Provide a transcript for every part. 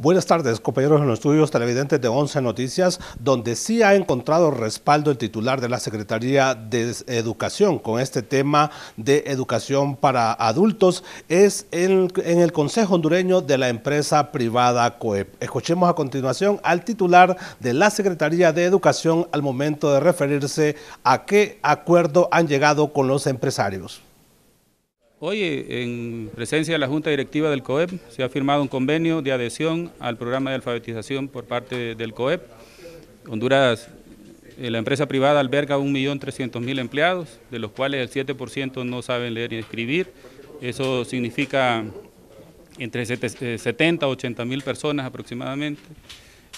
Buenas tardes, compañeros en los estudios televidentes de 11 Noticias, donde sí ha encontrado respaldo el titular de la Secretaría de Educación con este tema de educación para adultos, es en, en el Consejo Hondureño de la empresa privada COEP. Escuchemos a continuación al titular de la Secretaría de Educación al momento de referirse a qué acuerdo han llegado con los empresarios. Hoy, en presencia de la Junta Directiva del COEP, se ha firmado un convenio de adhesión al programa de alfabetización por parte del COEP. Honduras, eh, la empresa privada alberga 1.300.000 empleados, de los cuales el 7% no saben leer y escribir. Eso significa entre 70 a 80 mil personas aproximadamente.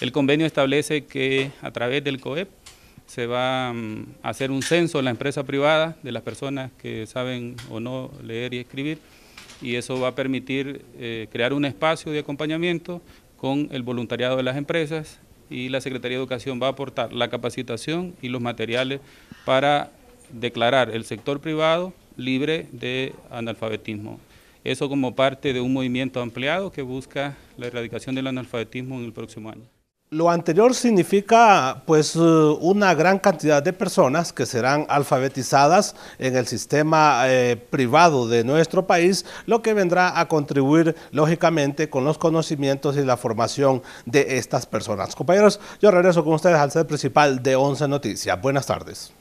El convenio establece que a través del COEP se va mm, a hacer un censo en la empresa privada de las personas que saben o no leer y escribir y eso va a permitir eh, crear un espacio de acompañamiento con el voluntariado de las empresas y la Secretaría de Educación va a aportar la capacitación y los materiales para declarar el sector privado libre de analfabetismo. Eso como parte de un movimiento ampliado que busca la erradicación del analfabetismo en el próximo año. Lo anterior significa pues eh, una gran cantidad de personas que serán alfabetizadas en el sistema eh, privado de nuestro país, lo que vendrá a contribuir lógicamente con los conocimientos y la formación de estas personas. Compañeros, yo regreso con ustedes al set principal de 11 Noticias. Buenas tardes.